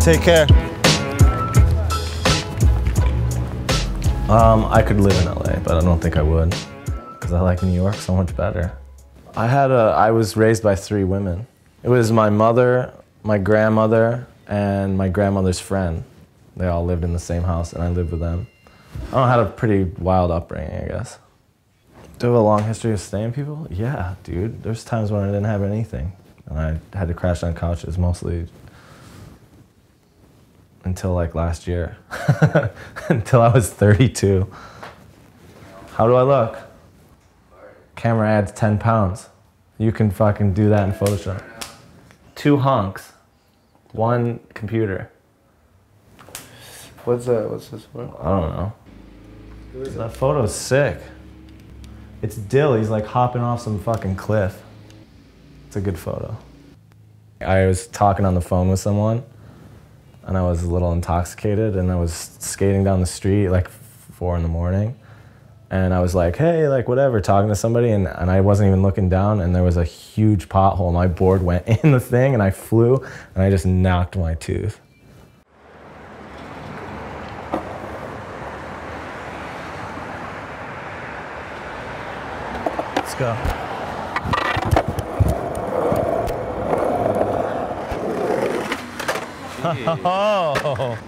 Take care. Um, I could live in LA, but I don't think I would because I like New York so much better. I had a, I was raised by three women. It was my mother, my grandmother, and my grandmother's friend. They all lived in the same house, and I lived with them. I had a pretty wild upbringing, I guess. Do I have a long history of staying people? Yeah, dude. There's times when I didn't have anything, and I had to crash on couches mostly until like last year, until I was 32. How do I look? Camera adds 10 pounds. You can fucking do that in Photoshop. Two hunks, one computer. What's that? What's this one? I don't know. That photo's sick. It's Dill. He's like hopping off some fucking cliff. It's a good photo. I was talking on the phone with someone and I was a little intoxicated and I was skating down the street like four in the morning. And I was like, hey, like whatever, talking to somebody and, and I wasn't even looking down and there was a huge pothole. My board went in the thing and I flew and I just knocked my tooth. Let's go. Oh,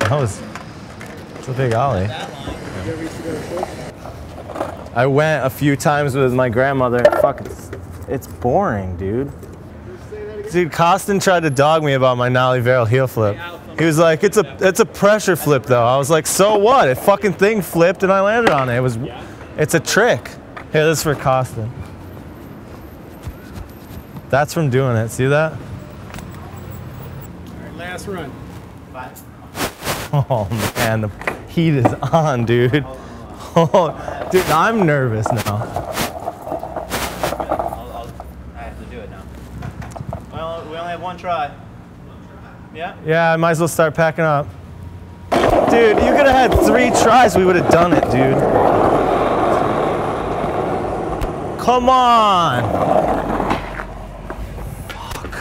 that was it's a big ollie. I went a few times with my grandmother. Fuck, it's, it's boring, dude. Dude, Costin tried to dog me about my nollie barrel heel flip. He was like, "It's a it's a pressure flip, though." I was like, "So what? It fucking thing flipped and I landed on it. It was, it's a trick." Here, this is for Costin. That's from doing it. See that? Last run. Oh man, the heat is on, dude. Oh, dude, I'm nervous now. I'll, I'll, I have to do it now. Well, we only have one try. Yeah? Yeah, I might as well start packing up. Dude, you could have had three tries, we would have done it, dude. Come on. Fuck.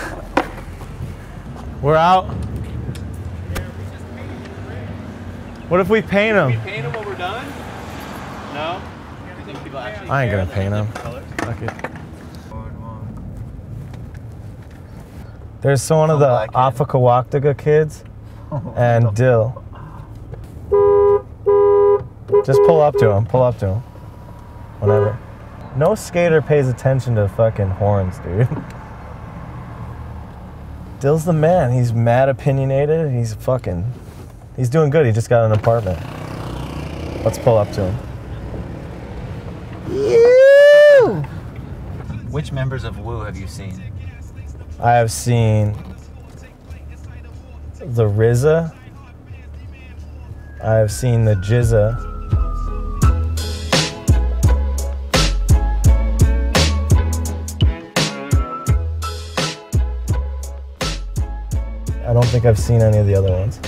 We're out. What if we paint them? We paint them when we're done? No? You think people actually I ain't care gonna paint them. different? Fuck it. There's so one of the Afakawaktaga kids and Dill. Just pull up to him. Pull up to him. Whatever. No skater pays attention to fucking horns, dude. Dill's the man. He's mad opinionated. He's fucking. He's doing good. He just got an apartment. Let's pull up to him. Which members of Wu have you seen? I have seen the RZA. I have seen the GZA. I don't think I've seen any of the other ones.